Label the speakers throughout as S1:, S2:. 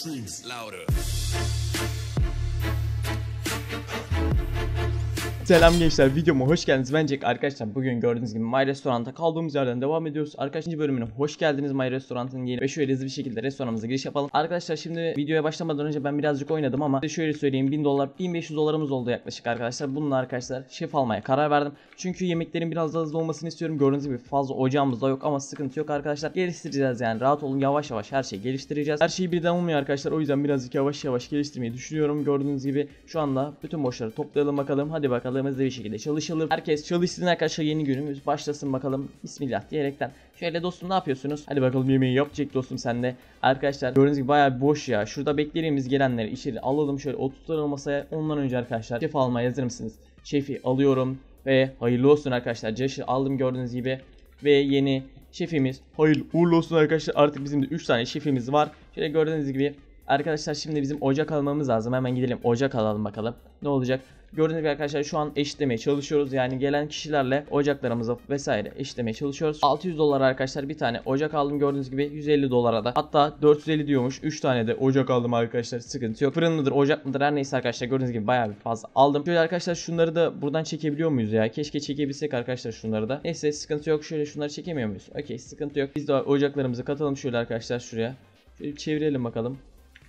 S1: streams louder.
S2: Selam gençler videoma hoş geldiniz. Ben Jack. Arkadaşlar bugün gördüğünüz gibi My Restaurant'a kaldığımız yerden devam ediyoruz. Arkadaşlar bölümüne hoş geldiniz My Restaurant'ın yeni ve şöyle hızlı bir şekilde restoranımıza giriş yapalım. Arkadaşlar şimdi videoya başlamadan önce ben birazcık oynadım ama şöyle söyleyeyim 1000 dolar 1500 dolarımız oldu yaklaşık arkadaşlar. Bununla arkadaşlar şef almaya karar verdim. Çünkü yemeklerin biraz daha hızlı olmasını istiyorum. Gördüğünüz gibi fazla ocağımız da yok ama sıkıntı yok arkadaşlar. Geliştireceğiz yani rahat olun yavaş yavaş her şeyi geliştireceğiz. Her şeyi birden olmuyor arkadaşlar. O yüzden birazcık yavaş yavaş geliştirmeyi düşünüyorum. Gördüğünüz gibi şu anda bütün boşları toplayalım bakalım. Hadi bakalım hızlı bir şekilde çalışalım. Herkes çalışsın arkadaşlar yeni günümüz başlasın bakalım. Bismillah diyerekten. Şöyle dostum ne yapıyorsunuz? Hadi bakalım yemeği yapacak dostum sen de. Arkadaşlar gördüğünüz gibi bayağı boş ya. Şurada beklediğimiz gelenleri içeri alalım şöyle oturtalım masaya. Ondan önce arkadaşlar şef almaya hazır mısınız? Şefi alıyorum ve hayırlı olsun arkadaşlar. Ceşi aldım gördüğünüz gibi ve yeni şefimiz hayırlı uğurlu olsun arkadaşlar. Artık bizim de 3 tane şefimiz var. Şöyle gördüğünüz gibi Arkadaşlar şimdi bizim ocak almamız lazım. Hemen gidelim ocak alalım bakalım. Ne olacak? Gördüğünüz gibi arkadaşlar şu an eşitlemeye çalışıyoruz. Yani gelen kişilerle ocaklarımızı vesaire eşitlemeye çalışıyoruz. 600 dolar arkadaşlar bir tane ocak aldım gördüğünüz gibi 150 dolara da. Hatta 450 diyormuş. 3 tane de ocak aldım arkadaşlar. Sıkıntı yok. Fırın mıdır ocak mıdır her neyse arkadaşlar gördüğünüz gibi bayağı bir fazla aldım. Şöyle arkadaşlar şunları da buradan çekebiliyor muyuz ya? Keşke çekebilsek arkadaşlar şunları da. Neyse sıkıntı yok. Şöyle şunları çekemiyor muyuz? Okey sıkıntı yok. Biz de ocaklarımızı katalım şöyle arkadaşlar şuraya. Şöyle çevirelim bakalım.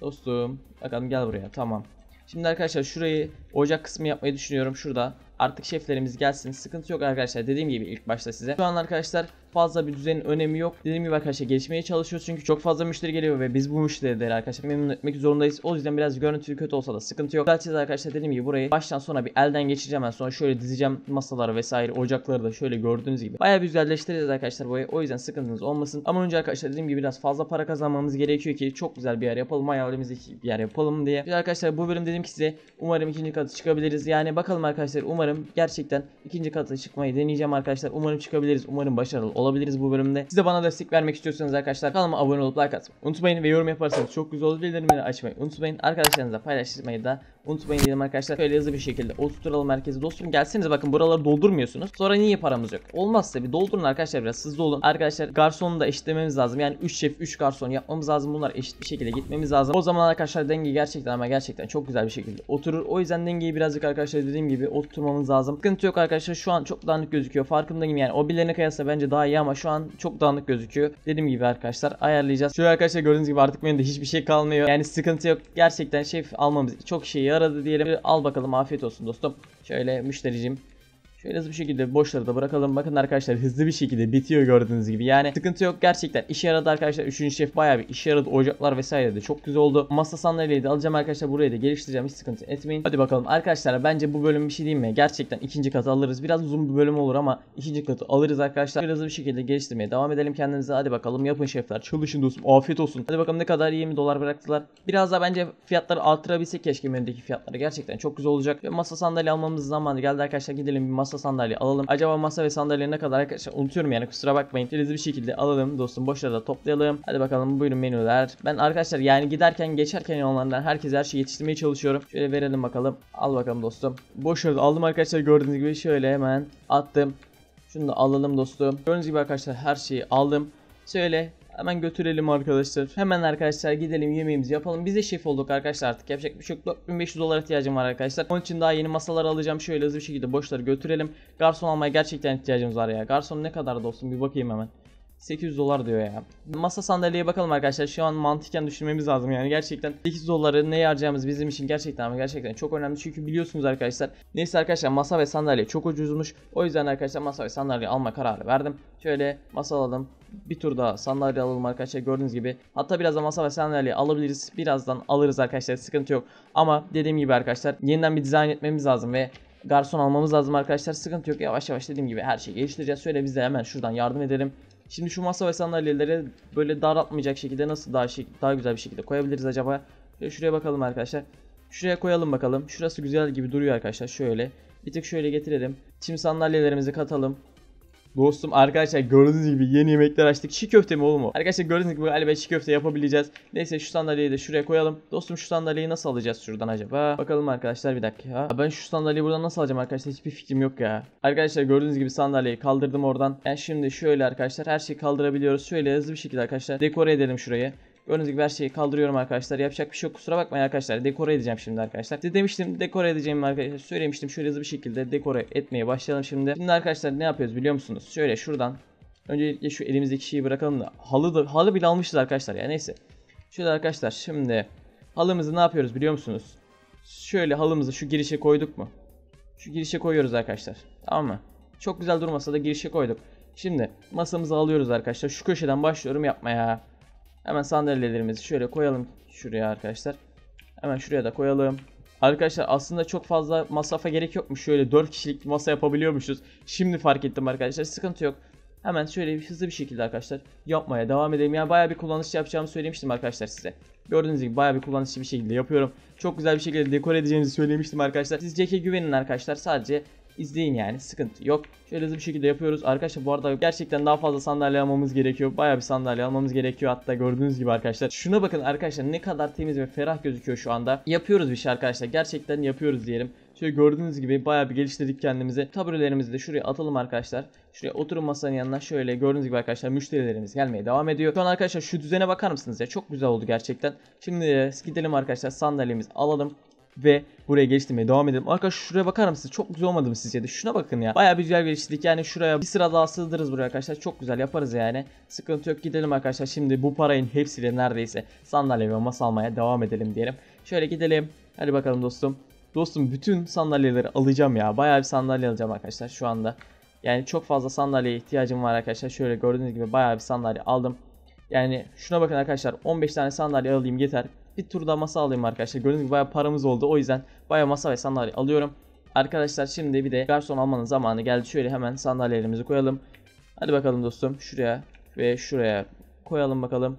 S2: Dostum bakalım gel buraya tamam. Şimdi arkadaşlar şurayı ocak kısmı yapmayı düşünüyorum şurada. Artık şeflerimiz gelsin. Sıkıntı yok arkadaşlar. Dediğim gibi ilk başta size. Şu an arkadaşlar fazla bir düzenin önemi yok. Dediğim gibi arkadaşlar gelişmeye çalışıyoruz. Çünkü çok fazla müşteri geliyor ve biz bu müşterileri arkadaşlar memnun etmek zorundayız. O yüzden biraz görüntü kötü olsa da sıkıntı yok. Düzelteceğiz arkadaşlar dediğim gibi burayı baştan sona bir elden geçireceğim. Ben sonra şöyle dizeceğim masaları vesaire ocakları da şöyle gördüğünüz gibi. Bayağı bir güzelleştireceğiz arkadaşlar burayı. O yüzden sıkıntınız olmasın. Ama önce arkadaşlar dediğim gibi biraz fazla para kazanmamız gerekiyor ki çok güzel bir yer yapalım. Hayalimizdeki bir yer yapalım diye. Güzel arkadaşlar bu bölüm dedim ki size umarım ikinci katı çıkabiliriz. Yani bakalım arkadaşlar umarım gerçekten ikinci katı çıkmayı deneyeceğim arkadaşlar. Umarım çıkabiliriz. Umarım başarılı olabiliriz bu bölümde. Siz de bana destek vermek istiyorsanız arkadaşlar kanalıma abone olup like atmayı unutmayın ve yorum yaparsanız çok güzel olur. Bildirimleri açmayı unutmayın. Arkadaşlarınızla paylaşmayı da unutmayın diyelim arkadaşlar. Şöyle hızlı bir şekilde oturtalım merkezi. Dostum gelsenize bakın buraları doldurmuyorsunuz. Sonra niye paramız yok? Olmazsa bir doldurun arkadaşlar biraz hızlı olun. Arkadaşlar garsonu da eşitlememiz lazım. Yani 3 şef 3 garson yapmamız lazım. Bunlar eşit bir şekilde gitmemiz lazım. O zaman arkadaşlar denge gerçekten ama gerçekten çok güzel bir şekilde oturur. O yüzden dengeyi birazcık arkadaşlar dediğim gibi oturtmamız lazım. Sıkıntı yok arkadaşlar. Şu an çok dağınık gözüküyor. Farkındayım yani. O birilerine kıyasla bence daha iyi ama şu an çok dağınık gözüküyor. Dediğim gibi arkadaşlar ayarlayacağız. Şöyle arkadaşlar gördüğünüz gibi artık benim de hiçbir şey kalmıyor. Yani sıkıntı yok. Gerçekten şef almamız çok işe yaradı diyelim. Al bakalım afiyet olsun dostum. Şöyle müştericim Şöyle hızlı bir şekilde boşları da bırakalım. Bakın arkadaşlar hızlı bir şekilde bitiyor gördüğünüz gibi. Yani sıkıntı yok gerçekten. işe yaradı arkadaşlar. Üçüncü şef bayağı bir işe yaradı. Ocaklar vesaire de çok güzel oldu. Masa sandalyeyi de alacağım arkadaşlar. Burayı da geliştireceğim. Hiç sıkıntı etmeyin. Hadi bakalım arkadaşlar. Bence bu bölüm bir şey diyeyim mi? Gerçekten ikinci katı alırız. Biraz uzun bir bölüm olur ama ikinci katı alırız arkadaşlar. Şöyle hızlı bir şekilde geliştirmeye devam edelim kendinize. Hadi bakalım yapın şefler. Çalışın dostum. Afiyet olsun. Hadi bakalım ne kadar 20 dolar bıraktılar. Biraz daha bence fiyatları artırabilsek keşke menüdeki fiyatları. Gerçekten çok güzel olacak. Ve masa sandalye almamız zamanı geldi arkadaşlar. Gidelim bir masa sandalye alalım. Acaba masa ve sandalye ne kadar arkadaşlar unutuyorum yani kusura bakmayın. Hızlı bir şekilde alalım dostum boşları da toplayalım. Hadi bakalım buyurun menüler. Ben arkadaşlar yani giderken geçerken yollardan herkese her şeyi yetiştirmeye çalışıyorum. Şöyle verelim bakalım. Al bakalım dostum. Boşları aldım arkadaşlar gördüğünüz gibi şöyle hemen attım. Şunu da alalım dostum. Gördüğünüz gibi arkadaşlar her şeyi aldım. Şöyle Hemen götürelim arkadaşlar. Hemen arkadaşlar gidelim yemeğimizi yapalım. Biz de şef olduk arkadaşlar artık. Yapacak bir şey yok. 4500 dolar ihtiyacım var arkadaşlar. Onun için daha yeni masalar alacağım. Şöyle hızlı bir şekilde boşları götürelim. Garson almaya gerçekten ihtiyacımız var ya. Garson ne kadar dostum bir bakayım hemen. 800 dolar diyor ya. Masa sandalyeye bakalım arkadaşlar. Şu an mantıken düşünmemiz lazım yani gerçekten 8 doları ne harcayacağımız bizim için gerçekten ama gerçekten çok önemli. Çünkü biliyorsunuz arkadaşlar. Neyse arkadaşlar masa ve sandalye çok ucuzmuş. O yüzden arkadaşlar masa ve sandalye alma kararı verdim. Şöyle masa alalım. Bir tur daha sandalye alalım arkadaşlar gördüğünüz gibi. Hatta biraz da masa ve sandalye alabiliriz. Birazdan alırız arkadaşlar sıkıntı yok. Ama dediğim gibi arkadaşlar yeniden bir dizayn etmemiz lazım ve garson almamız lazım arkadaşlar. Sıkıntı yok. Yavaş yavaş dediğim gibi her şeyi geliştireceğiz. Şöyle biz de hemen şuradan yardım edelim. Şimdi şu masa ve sandalyeleri böyle daraltmayacak şekilde nasıl daha şık, daha güzel bir şekilde koyabiliriz acaba? Şöyle şuraya bakalım arkadaşlar. Şuraya koyalım bakalım. Şurası güzel gibi duruyor arkadaşlar. Şöyle. Bir tık şöyle getirelim. Şimdi sandalyelerimizi katalım. Dostum arkadaşlar gördüğünüz gibi yeni yemekler açtık. Çiğ köfte mi oğlum o? Arkadaşlar gördüğünüz gibi galiba çiğ köfte yapabileceğiz. Neyse şu sandalyeyi de şuraya koyalım. Dostum şu sandalyeyi nasıl alacağız şuradan acaba? Bakalım arkadaşlar bir dakika. Ben şu sandalyeyi buradan nasıl alacağım arkadaşlar? Hiçbir fikrim yok ya. Arkadaşlar gördüğünüz gibi sandalyeyi kaldırdım oradan. Yani şimdi şöyle arkadaşlar her şeyi kaldırabiliyoruz. Şöyle hızlı bir şekilde arkadaşlar dekore edelim şurayı. Gördüğünüz gibi her şeyi kaldırıyorum arkadaşlar. Yapacak bir şey yok. Kusura bakmayın arkadaşlar. Dekore edeceğim şimdi arkadaşlar. Size demiştim dekore edeceğim arkadaşlar. Söylemiştim şöyle hızlı bir şekilde dekore etmeye başlayalım şimdi. Şimdi arkadaşlar ne yapıyoruz biliyor musunuz? Şöyle şuradan Öncelikle şu elimizdeki şeyi bırakalım da halı da halı bile almışız arkadaşlar ya neyse. Şöyle arkadaşlar şimdi halımızı ne yapıyoruz biliyor musunuz? Şöyle halımızı şu girişe koyduk mu? Şu girişe koyuyoruz arkadaşlar. Tamam mı? Çok güzel durmasa da girişe koyduk. Şimdi masamızı alıyoruz arkadaşlar. Şu köşeden başlıyorum yapmaya. Hemen sandalyelerimizi şöyle koyalım şuraya arkadaşlar. Hemen şuraya da koyalım. Arkadaşlar aslında çok fazla masrafa gerek yokmuş. Şöyle 4 kişilik masa yapabiliyormuşuz. Şimdi fark ettim arkadaşlar. Sıkıntı yok. Hemen şöyle hızlı bir şekilde arkadaşlar yapmaya devam edelim. Yani bayağı bir kullanışlı yapacağımı söylemiştim arkadaşlar size. Gördüğünüz gibi bayağı bir kullanışlı bir şekilde yapıyorum. Çok güzel bir şekilde dekore edeceğimizi söylemiştim arkadaşlar. Siz Jack'e güvenin arkadaşlar. Sadece izleyin yani sıkıntı yok. Şöyle hızlı bir şekilde yapıyoruz. Arkadaşlar bu arada gerçekten daha fazla sandalye almamız gerekiyor. Bayağı bir sandalye almamız gerekiyor hatta gördüğünüz gibi arkadaşlar. Şuna bakın arkadaşlar ne kadar temiz ve ferah gözüküyor şu anda. Yapıyoruz bir şey arkadaşlar. Gerçekten yapıyoruz diyelim. Şöyle gördüğünüz gibi bayağı bir geliştirdik kendimizi. Taburelerimizi de şuraya atalım arkadaşlar. Şuraya oturun masanın yanına şöyle gördüğünüz gibi arkadaşlar müşterilerimiz gelmeye devam ediyor. Şu an arkadaşlar şu düzene bakar mısınız ya? Çok güzel oldu gerçekten. Şimdi gidelim arkadaşlar sandalyemizi alalım ve buraya geliştirmeye devam edelim. Arkadaşlar şuraya bakar mısınız? Çok güzel olmadı mı sizce de? Şuna bakın ya. Bayağı bir güzel geliştirdik. Yani şuraya bir sıra daha sığdırırız buraya arkadaşlar. Çok güzel yaparız yani. Sıkıntı yok. Gidelim arkadaşlar. Şimdi bu parayın hepsiyle neredeyse sandalye ve masa almaya devam edelim diyelim. Şöyle gidelim. Hadi bakalım dostum. Dostum bütün sandalyeleri alacağım ya. Bayağı bir sandalye alacağım arkadaşlar şu anda. Yani çok fazla sandalyeye ihtiyacım var arkadaşlar. Şöyle gördüğünüz gibi bayağı bir sandalye aldım. Yani şuna bakın arkadaşlar 15 tane sandalye alayım yeter. Bir tur da masa alayım arkadaşlar. Gördüğünüz gibi bayağı paramız oldu. O yüzden bayağı masa ve sandalye alıyorum. Arkadaşlar şimdi bir de garson almanın zamanı geldi. Şöyle hemen sandalyelerimizi koyalım. Hadi bakalım dostum şuraya ve şuraya koyalım bakalım.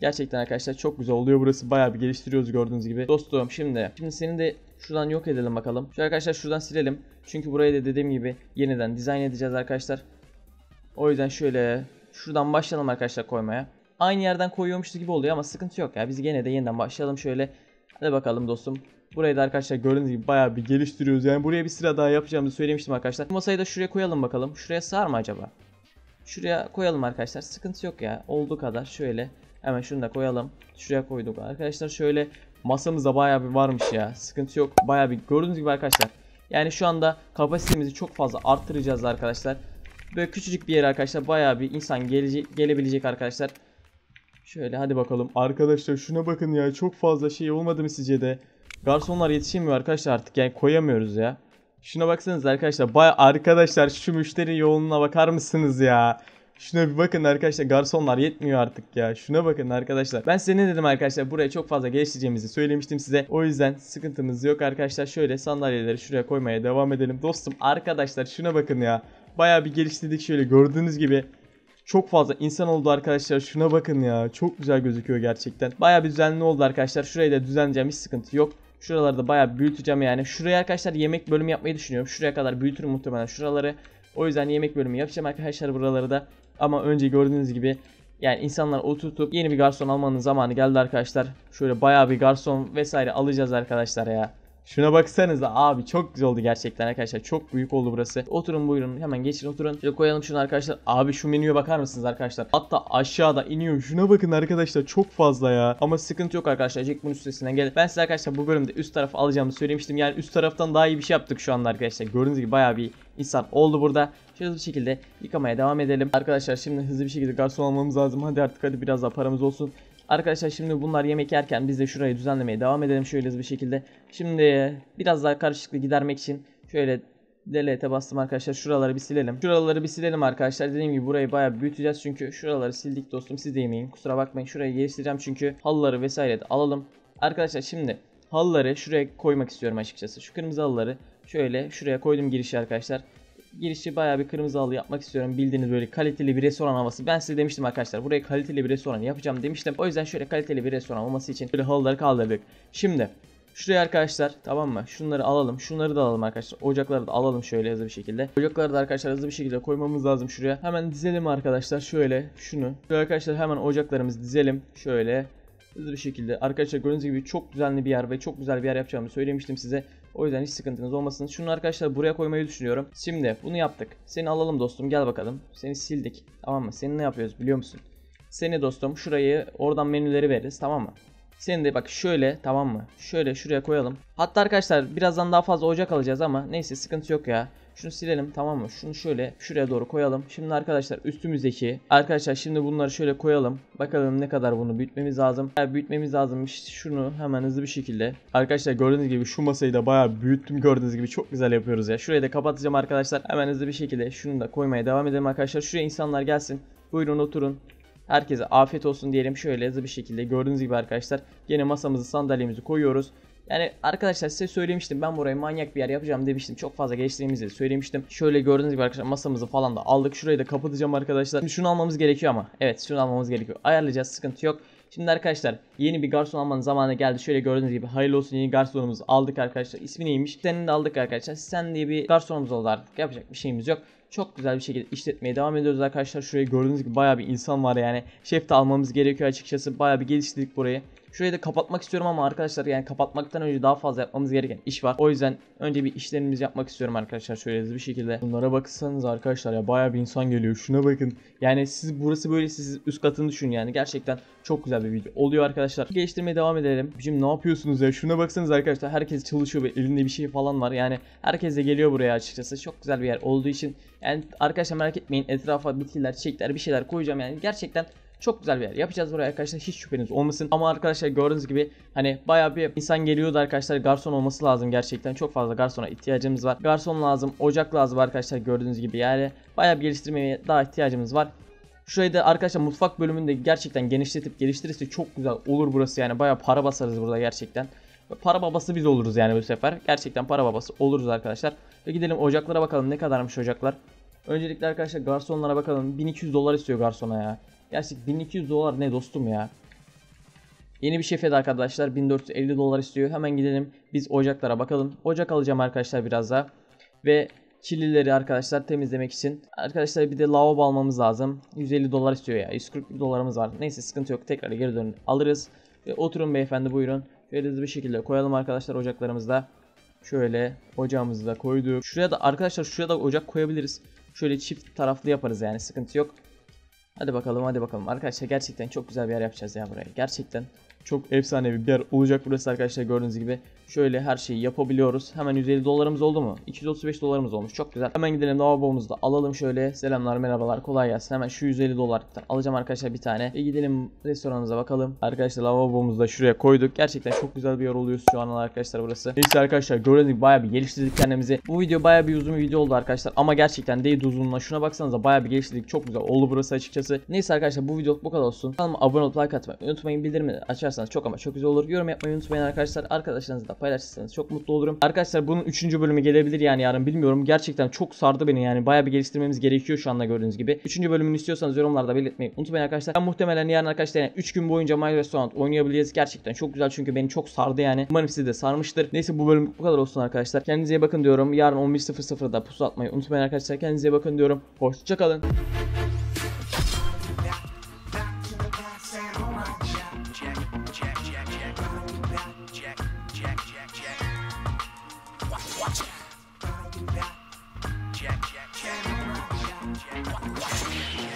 S2: Gerçekten arkadaşlar çok güzel oluyor burası. Bayağı bir geliştiriyoruz gördüğünüz gibi. Dostum şimdi şimdi seni de şuradan yok edelim bakalım. Şu arkadaşlar şuradan silelim. Çünkü burayı da dediğim gibi yeniden dizayn edeceğiz arkadaşlar. O yüzden şöyle şuradan başlayalım arkadaşlar koymaya. Aynı yerden koyuyormuşuz gibi oluyor ama sıkıntı yok ya. Biz gene de yeniden başlayalım şöyle. Hadi bakalım dostum. Burayı da arkadaşlar gördüğünüz gibi bayağı bir geliştiriyoruz. Yani buraya bir sıra daha yapacağımızı söylemiştim arkadaşlar. Masayı da şuraya koyalım bakalım. Şuraya sığar mı acaba? Şuraya koyalım arkadaşlar. Sıkıntı yok ya. Olduğu kadar şöyle. Hemen şunu da koyalım. Şuraya koyduk arkadaşlar. Şöyle masamızda bayağı bir varmış ya. Sıkıntı yok. Bayağı bir gördüğünüz gibi arkadaşlar. Yani şu anda kapasitemizi çok fazla arttıracağız arkadaşlar. Böyle küçücük bir yer arkadaşlar. Bayağı bir insan gelecek, gelebilecek arkadaşlar. Şöyle hadi bakalım. Arkadaşlar şuna bakın ya. Çok fazla şey olmadı mı sizce de? Garsonlar yetişemiyor arkadaşlar artık. Yani koyamıyoruz ya. Şuna baksanız arkadaşlar. Baya arkadaşlar şu müşteri yoğunluğuna bakar mısınız ya? Şuna bir bakın arkadaşlar garsonlar yetmiyor artık ya. Şuna bakın arkadaşlar. Ben size ne dedim arkadaşlar buraya çok fazla geliştireceğimizi söylemiştim size. O yüzden sıkıntımız yok arkadaşlar. Şöyle sandalyeleri şuraya koymaya devam edelim. Dostum arkadaşlar şuna bakın ya. Baya bir geliştirdik şöyle gördüğünüz gibi. Çok fazla insan oldu arkadaşlar. Şuna bakın ya. Çok güzel gözüküyor gerçekten. Baya bir düzenli oldu arkadaşlar. Şurayı da düzenleyeceğim hiç sıkıntı yok. Şuraları da bayağı büyüteceğim yani. Şuraya arkadaşlar yemek bölümü yapmayı düşünüyorum. Şuraya kadar büyütürüm muhtemelen şuraları. O yüzden yemek bölümü yapacağım arkadaşlar buraları da. Ama önce gördüğünüz gibi yani insanlar oturtup yeni bir garson almanın zamanı geldi arkadaşlar. Şöyle bayağı bir garson vesaire alacağız arkadaşlar ya. Şuna baksanıza abi çok güzel oldu gerçekten arkadaşlar. Çok büyük oldu burası. Oturun buyurun hemen geçin oturun. Şöyle koyalım şunu arkadaşlar. Abi şu menüye bakar mısınız arkadaşlar? Hatta aşağıda iniyor. Şuna bakın arkadaşlar çok fazla ya. Ama sıkıntı yok arkadaşlar. Jack bunun üstesinden gel. Ben size arkadaşlar bu bölümde üst tarafı alacağımı söylemiştim. Yani üst taraftan daha iyi bir şey yaptık şu anda arkadaşlar. Gördüğünüz gibi bayağı bir insan oldu burada. Şöyle bir şekilde yıkamaya devam edelim. Arkadaşlar şimdi hızlı bir şekilde garson almamız lazım. Hadi artık hadi biraz daha paramız olsun. Arkadaşlar şimdi bunlar yemek yerken biz de şurayı düzenlemeye devam edelim şöyle bir şekilde. Şimdi biraz daha karışıklığı gidermek için şöyle Delete'e bastım arkadaşlar. Şuraları bir silelim. Şuraları bir silelim arkadaşlar. Dediğim gibi burayı bayağı büyüteceğiz çünkü şuraları sildik dostum. Siz de yemeyin. Kusura bakmayın. Şurayı geliştireceğim çünkü halıları vesaire de alalım. Arkadaşlar şimdi halıları şuraya koymak istiyorum açıkçası. Şu kırmızı halıları şöyle şuraya koydum girişi arkadaşlar girişi bayağı bir kırmızı halı yapmak istiyorum. Bildiğiniz böyle kaliteli bir restoran havası. Ben size demiştim arkadaşlar buraya kaliteli bir restoran yapacağım demiştim. O yüzden şöyle kaliteli bir restoran olması için böyle halıları kaldırdık. Şimdi Şuraya arkadaşlar tamam mı? Şunları alalım. Şunları da alalım arkadaşlar. Ocakları da alalım şöyle hızlı bir şekilde. Ocakları da arkadaşlar hızlı bir şekilde koymamız lazım şuraya. Hemen dizelim arkadaşlar şöyle şunu. Şöyle arkadaşlar hemen ocaklarımızı dizelim. Şöyle hızlı bir şekilde. Arkadaşlar gördüğünüz gibi çok düzenli bir yer ve çok güzel bir yer yapacağımı söylemiştim size. O yüzden hiç sıkıntınız olmasın. Şunu arkadaşlar buraya koymayı düşünüyorum. Şimdi bunu yaptık. Seni alalım dostum gel bakalım. Seni sildik. Tamam mı? Seni ne yapıyoruz biliyor musun? Seni dostum şurayı oradan menüleri veririz tamam mı? Seni de bak şöyle tamam mı? Şöyle şuraya koyalım. Hatta arkadaşlar birazdan daha fazla ocak alacağız ama neyse sıkıntı yok ya. Şunu silelim tamam mı? Şunu şöyle şuraya doğru koyalım. Şimdi arkadaşlar üstümüzdeki arkadaşlar şimdi bunları şöyle koyalım. Bakalım ne kadar bunu büyütmemiz lazım. Bayağı büyütmemiz lazımmış. Şunu hemen hızlı bir şekilde. Arkadaşlar gördüğünüz gibi şu masayı da bayağı büyüttüm gördüğünüz gibi çok güzel yapıyoruz ya. Şurayı da kapatacağım arkadaşlar. Hemen hızlı bir şekilde şunu da koymaya devam edelim arkadaşlar. Şuraya insanlar gelsin. Buyurun oturun. Herkese afiyet olsun diyelim şöyle hızlı bir şekilde gördüğünüz gibi arkadaşlar yine masamızı sandalyemizi koyuyoruz. Yani arkadaşlar size söylemiştim ben burayı manyak bir yer yapacağım demiştim. Çok fazla geçtiğimizi de söylemiştim. Şöyle gördüğünüz gibi arkadaşlar masamızı falan da aldık. Şurayı da kapatacağım arkadaşlar. Şimdi şunu almamız gerekiyor ama. Evet şunu almamız gerekiyor. Ayarlayacağız sıkıntı yok. Şimdi arkadaşlar yeni bir garson almanın zamanı geldi. Şöyle gördüğünüz gibi hayırlı olsun yeni garsonumuzu aldık arkadaşlar. İsmi neymiş? Senin de aldık arkadaşlar. Sen diye bir garsonumuz oldu artık. Yapacak bir şeyimiz yok. Çok güzel bir şekilde işletmeye devam ediyoruz arkadaşlar. Şurayı gördüğünüz gibi bayağı bir insan var yani. Şef de almamız gerekiyor açıkçası. Bayağı bir geliştirdik burayı. Şurayı da kapatmak istiyorum ama arkadaşlar yani kapatmaktan önce daha fazla yapmamız gereken iş var. O yüzden önce bir işlerimizi yapmak istiyorum arkadaşlar şöyle hızlı bir şekilde. Bunlara baksanız arkadaşlar ya bayağı bir insan geliyor. Şuna bakın. Yani siz burası böyle siz üst katını düşünün yani. Gerçekten çok güzel bir video oluyor arkadaşlar. Geliştirmeye devam edelim. Şimdi ne yapıyorsunuz ya? Şuna baksanız arkadaşlar. Herkes çalışıyor ve elinde bir şey falan var. Yani herkes de geliyor buraya açıkçası. Çok güzel bir yer olduğu için. Yani arkadaşlar merak etmeyin. Etrafa bitkiler, çiçekler bir şeyler koyacağım yani. Gerçekten çok güzel bir yer. Yapacağız buraya arkadaşlar hiç şüpheniz olmasın. Ama arkadaşlar gördüğünüz gibi hani bayağı bir insan geliyordu arkadaşlar. Garson olması lazım gerçekten. Çok fazla garsona ihtiyacımız var. Garson lazım, ocak lazım arkadaşlar gördüğünüz gibi. Yani bayağı bir geliştirmeye daha ihtiyacımız var. Şurayı da arkadaşlar mutfak bölümünde gerçekten genişletip geliştirirse çok güzel olur burası yani. Bayağı para basarız burada gerçekten. Para babası biz oluruz yani bu sefer. Gerçekten para babası oluruz arkadaşlar. Ve gidelim ocaklara bakalım ne kadarmış ocaklar. Öncelikle arkadaşlar garsonlara bakalım. 1200 dolar istiyor garsona ya. Gerçek 1200 dolar ne dostum ya. Yeni bir şefe de arkadaşlar 1450 dolar istiyor. Hemen gidelim biz ocaklara bakalım. Ocak alacağım arkadaşlar biraz daha. Ve kirlileri arkadaşlar temizlemek için. Arkadaşlar bir de lavabo almamız lazım. 150 dolar istiyor ya. 140 dolarımız var. Neyse sıkıntı yok. Tekrar geri dönün alırız. Ve oturun beyefendi buyurun. Şöyle bir şekilde koyalım arkadaşlar ocaklarımızda. Şöyle ocağımızı da koyduk. Şuraya da arkadaşlar şuraya da ocak koyabiliriz. Şöyle çift taraflı yaparız yani sıkıntı yok. Hadi bakalım hadi bakalım. Arkadaşlar gerçekten çok güzel bir yer yapacağız ya buraya. Gerçekten çok efsanevi bir yer olacak burası arkadaşlar gördüğünüz gibi. Şöyle her şeyi yapabiliyoruz. Hemen 150 dolarımız oldu mu? 235 dolarımız olmuş. Çok güzel. Hemen gidelim lavabomuzu da alalım şöyle. Selamlar merhabalar kolay gelsin. Hemen şu 150 dolarlıktan alacağım arkadaşlar bir tane. Ve gidelim restoranımıza bakalım. Arkadaşlar lavabomuzu da şuraya koyduk. Gerçekten çok güzel bir yer oluyor şu an arkadaşlar burası. Neyse arkadaşlar gördüğünüz gibi bayağı bir geliştirdik kendimizi. Bu video bayağı bir uzun bir video oldu arkadaşlar. Ama gerçekten değil uzunluğuna. Şuna baksanıza bayağı bir geliştirdik. Çok güzel oldu burası açıkçası. Neyse arkadaşlar bu video bu kadar olsun. Kanalıma abone olup like atmayı unutmayın. Bildirimleri açarsanız çok ama çok güzel olur. Yorum yapmayı unutmayın arkadaşlar. Arkadaşlarınızla paylaşırsanız çok mutlu olurum. Arkadaşlar bunun 3. bölümü gelebilir yani yarın bilmiyorum. Gerçekten çok sardı beni yani. Bayağı bir geliştirmemiz gerekiyor şu anda gördüğünüz gibi. 3. bölümünü istiyorsanız yorumlarda belirtmeyi unutmayın arkadaşlar. Ben muhtemelen yarın arkadaşlar yani 3 gün boyunca My Restaurant oynayabiliriz. Gerçekten çok güzel çünkü beni çok sardı yani. Umarım sizi de sarmıştır. Neyse bu bölüm bu kadar olsun arkadaşlar. Kendinize iyi bakın diyorum. Yarın 11.00'da pusu atmayı unutmayın arkadaşlar. Kendinize iyi bakın diyorum. Hoşçakalın.